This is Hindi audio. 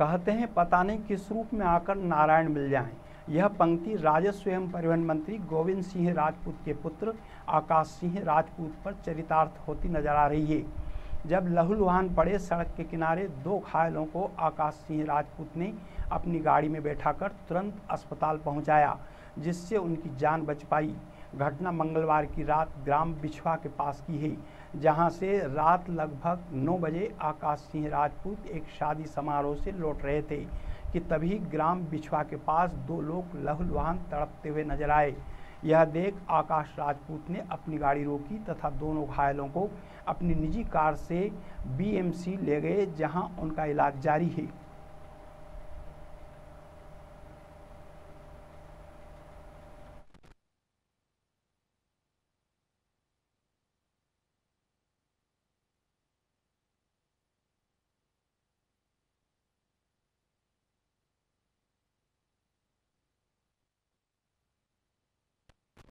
कहते हैं, पता नहीं किस रूप में आकर नारायण मिल जाएँ। यह पंक्ति राजस्व एवं परिवहन मंत्री गोविंद सिंह राजपूत के पुत्र, आकाश सिंह राजपूत पर चरितार्थ होती नज़र आ रही है। जब लहूलुहान पड़े सड़क के किनारे, दो घायलों को आकाश सिंह राजपूत ने अपनी गाड़ी में बैठाकर तुरंत अस्पताल पहुँचाया, जिससे उनकी जान बच पाई। घटना मंगलवार की रात ग्राम बिछवा के पास की है जहाँ से रात लगभग 9 बजे आकाश सिंह राजपूत एक शादी समारोह से लौट रहे थे, कि तभी ग्राम बिछवा के पास दो लोग लहूलुहान तड़पते हुए नज़र आए। यह देख आकाश राजपूत ने अपनी गाड़ी रोकी तथा दोनों घायलों को अपनी निजी कार से बीएमसी ले गए, जहाँ उनका इलाज जारी है।